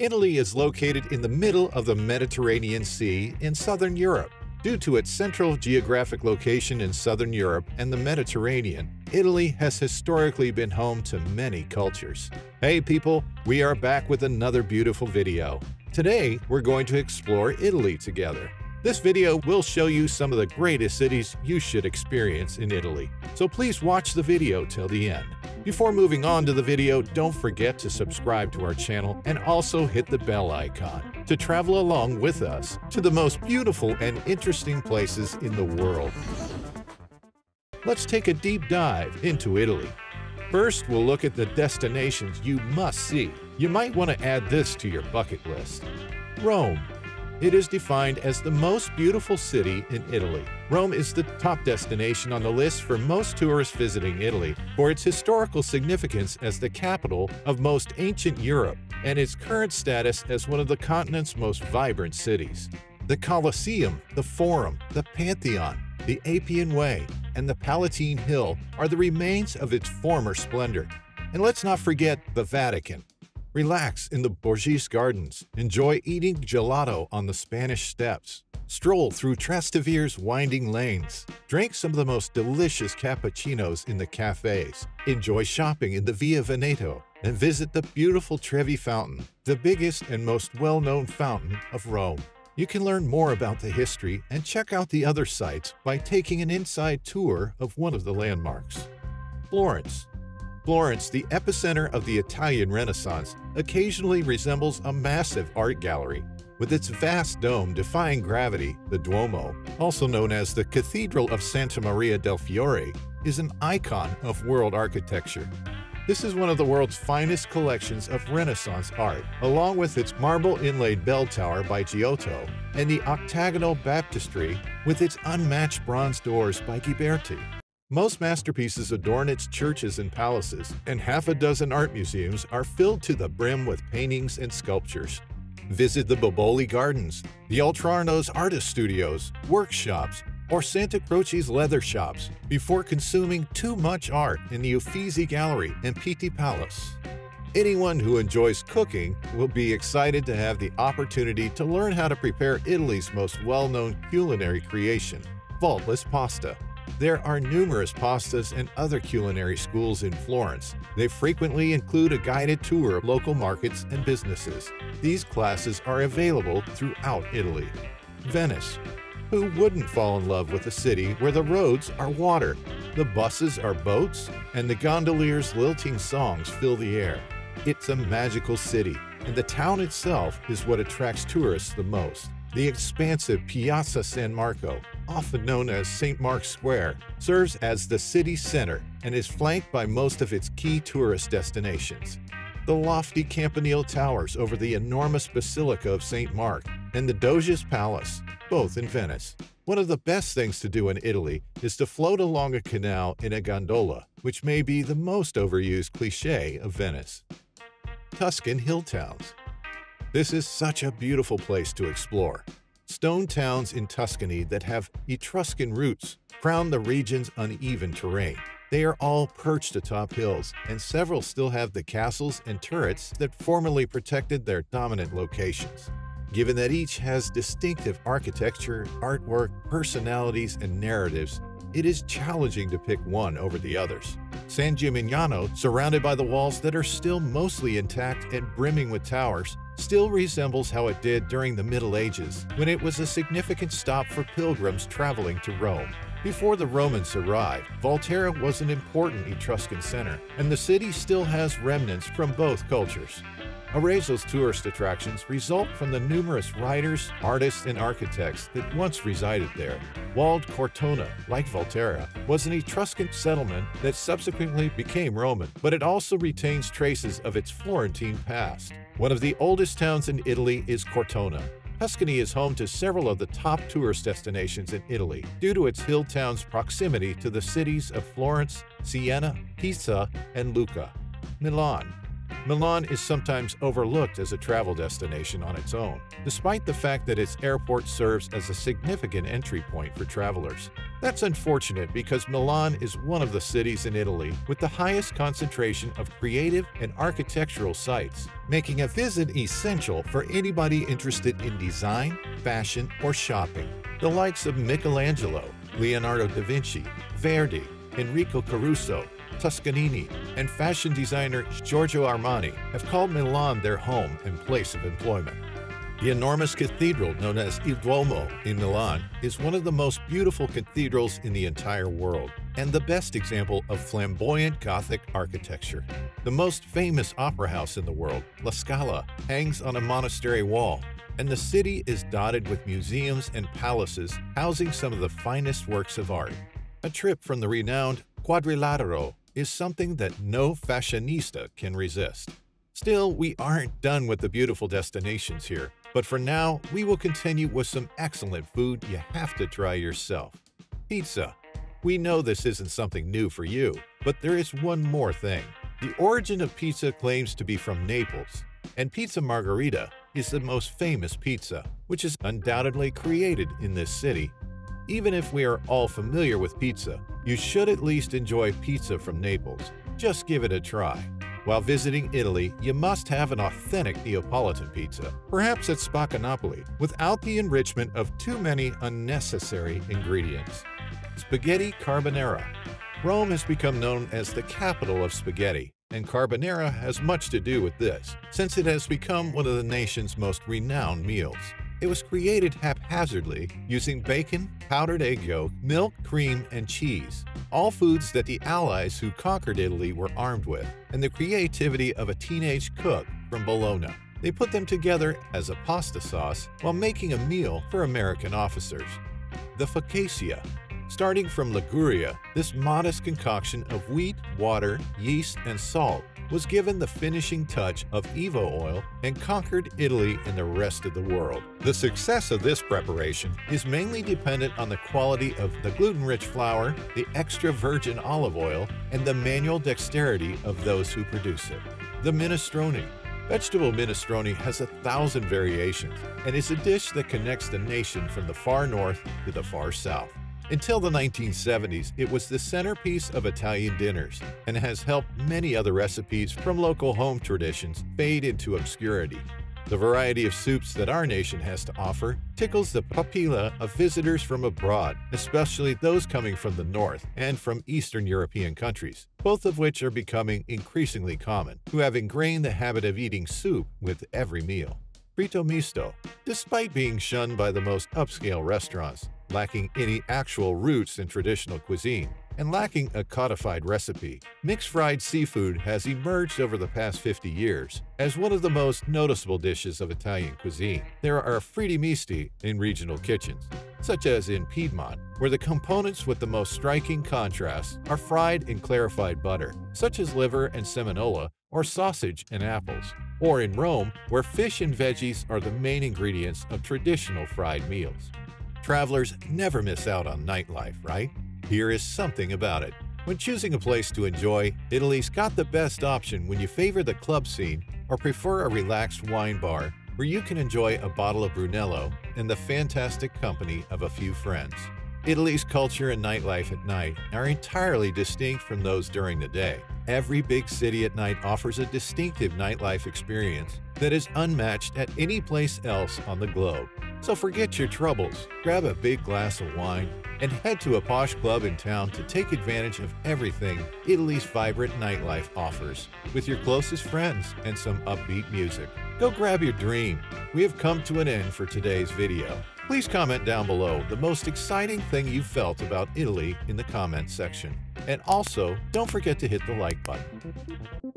Italy is located in the middle of the Mediterranean Sea in southern Europe. Due to its central geographic location in southern Europe and the Mediterranean, Italy has historically been home to many cultures. Hey people, we are back with another beautiful video. Today, we're going to explore Italy together. This video will show you some of the greatest cities you should experience in Italy, so please watch the video till the end. Before moving on to the video, don't forget to subscribe to our channel and also hit the bell icon to travel along with us to the most beautiful and interesting places in the world. Let's take a deep dive into Italy. First, we'll look at the destinations you must see. You might want to add this to your bucket list. Rome. It is defined as the most beautiful city in Italy. Rome is the top destination on the list for most tourists visiting Italy for its historical significance as the capital of most ancient Europe and its current status as one of the continent's most vibrant cities. The Colosseum, the Forum, the Pantheon, the Appian Way, and the Palatine Hill are the remains of its former splendor. And let's not forget the Vatican, Relax in the Borghese Gardens, enjoy eating gelato on the Spanish Steps, stroll through Trastevere's winding lanes, drink some of the most delicious cappuccinos in the cafes, enjoy shopping in the Via Veneto, and visit the beautiful Trevi Fountain, the biggest and most well-known fountain of Rome. You can learn more about the history and check out the other sites by taking an inside tour of one of the landmarks. Florence Florence, the epicenter of the Italian Renaissance, occasionally resembles a massive art gallery. With its vast dome defying gravity, the Duomo, also known as the Cathedral of Santa Maria del Fiore, is an icon of world architecture. This is one of the world's finest collections of Renaissance art, along with its marble inlaid bell tower by Giotto and the octagonal baptistry with its unmatched bronze doors by Ghiberti. Most masterpieces adorn its churches and palaces, and half a dozen art museums are filled to the brim with paintings and sculptures. Visit the Boboli Gardens, the Oltrarno's artist studios, workshops, or Santa Croce's leather shops before consuming too much art in the Uffizi Gallery and Pitti Palace. Anyone who enjoys cooking will be excited to have the opportunity to learn how to prepare Italy's most well-known culinary creation, faultless pasta. There are numerous pastas and other culinary schools in Florence. They frequently include a guided tour of local markets and businesses. These classes are available throughout Italy. Venice. Who wouldn't fall in love with a city where the roads are water, the buses are boats, and the gondoliers' lilting songs fill the air? It's a magical city, and the town itself is what attracts tourists the most. The expansive Piazza San Marco, often known as St. Mark's Square, serves as the city's center and is flanked by most of its key tourist destinations. The lofty Campanile Towers over the enormous Basilica of St. Mark and the Doge's Palace, both in Venice. One of the best things to do in Italy is to float along a canal in a gondola, which may be the most overused cliche of Venice. Tuscan Hill Towns this is such a beautiful place to explore. Stone towns in Tuscany that have Etruscan roots crown the region's uneven terrain. They are all perched atop hills, and several still have the castles and turrets that formerly protected their dominant locations. Given that each has distinctive architecture, artwork, personalities, and narratives, it is challenging to pick one over the others. San Gimignano, surrounded by the walls that are still mostly intact and brimming with towers, still resembles how it did during the Middle Ages, when it was a significant stop for pilgrims traveling to Rome. Before the Romans arrived, Volterra was an important Etruscan center, and the city still has remnants from both cultures. Arezzo's tourist attractions result from the numerous writers, artists, and architects that once resided there. Walled Cortona, like Volterra, was an Etruscan settlement that subsequently became Roman, but it also retains traces of its Florentine past. One of the oldest towns in Italy is Cortona. Tuscany is home to several of the top tourist destinations in Italy due to its hill town's proximity to the cities of Florence, Siena, Pisa, and Lucca. Milan Milan is sometimes overlooked as a travel destination on its own, despite the fact that its airport serves as a significant entry point for travelers. That's unfortunate because Milan is one of the cities in Italy with the highest concentration of creative and architectural sites, making a visit essential for anybody interested in design, fashion, or shopping. The likes of Michelangelo, Leonardo da Vinci, Verdi, Enrico Caruso, Toscanini, and fashion designer Giorgio Armani have called Milan their home and place of employment. The enormous cathedral known as Il Duomo in Milan is one of the most beautiful cathedrals in the entire world and the best example of flamboyant Gothic architecture. The most famous opera house in the world, La Scala, hangs on a monastery wall, and the city is dotted with museums and palaces housing some of the finest works of art. A trip from the renowned Quadrilatero is something that no fashionista can resist. Still, we aren't done with the beautiful destinations here. But for now, we will continue with some excellent food you have to try yourself. Pizza. We know this isn't something new for you, but there is one more thing. The origin of pizza claims to be from Naples, and Pizza Margherita is the most famous pizza, which is undoubtedly created in this city. Even if we are all familiar with pizza, you should at least enjoy pizza from Naples. Just give it a try. While visiting Italy, you must have an authentic Neapolitan pizza, perhaps at Spaccanapoli, without the enrichment of too many unnecessary ingredients. Spaghetti Carbonara Rome has become known as the capital of spaghetti, and carbonara has much to do with this, since it has become one of the nation's most renowned meals. It was created haphazardly using bacon, powdered egg yolk, milk, cream, and cheese, all foods that the Allies who conquered Italy were armed with, and the creativity of a teenage cook from Bologna. They put them together as a pasta sauce while making a meal for American officers. The Focaccia Starting from Liguria, this modest concoction of wheat, water, yeast, and salt was given the finishing touch of Evo oil and conquered Italy and the rest of the world. The success of this preparation is mainly dependent on the quality of the gluten-rich flour, the extra virgin olive oil, and the manual dexterity of those who produce it. The minestrone Vegetable minestrone has a thousand variations and is a dish that connects the nation from the far north to the far south. Until the 1970s, it was the centerpiece of Italian dinners and has helped many other recipes from local home traditions fade into obscurity. The variety of soups that our nation has to offer tickles the papilla of visitors from abroad, especially those coming from the north and from Eastern European countries, both of which are becoming increasingly common, who have ingrained the habit of eating soup with every meal. Fritto Misto. Despite being shunned by the most upscale restaurants, lacking any actual roots in traditional cuisine, and lacking a codified recipe, mixed fried seafood has emerged over the past 50 years as one of the most noticeable dishes of Italian cuisine. There are fritti misti in regional kitchens, such as in Piedmont, where the components with the most striking contrast are fried in clarified butter, such as liver and seminola or sausage and apples, or in Rome, where fish and veggies are the main ingredients of traditional fried meals. Travelers never miss out on nightlife, right? Here is something about it. When choosing a place to enjoy, Italy's got the best option when you favor the club scene or prefer a relaxed wine bar where you can enjoy a bottle of Brunello and the fantastic company of a few friends. Italy's culture and nightlife at night are entirely distinct from those during the day. Every big city at night offers a distinctive nightlife experience that is unmatched at any place else on the globe. So forget your troubles, grab a big glass of wine, and head to a posh club in town to take advantage of everything Italy's vibrant nightlife offers with your closest friends and some upbeat music. Go grab your dream. We have come to an end for today's video. Please comment down below the most exciting thing you felt about Italy in the comments section. And also, don't forget to hit the like button.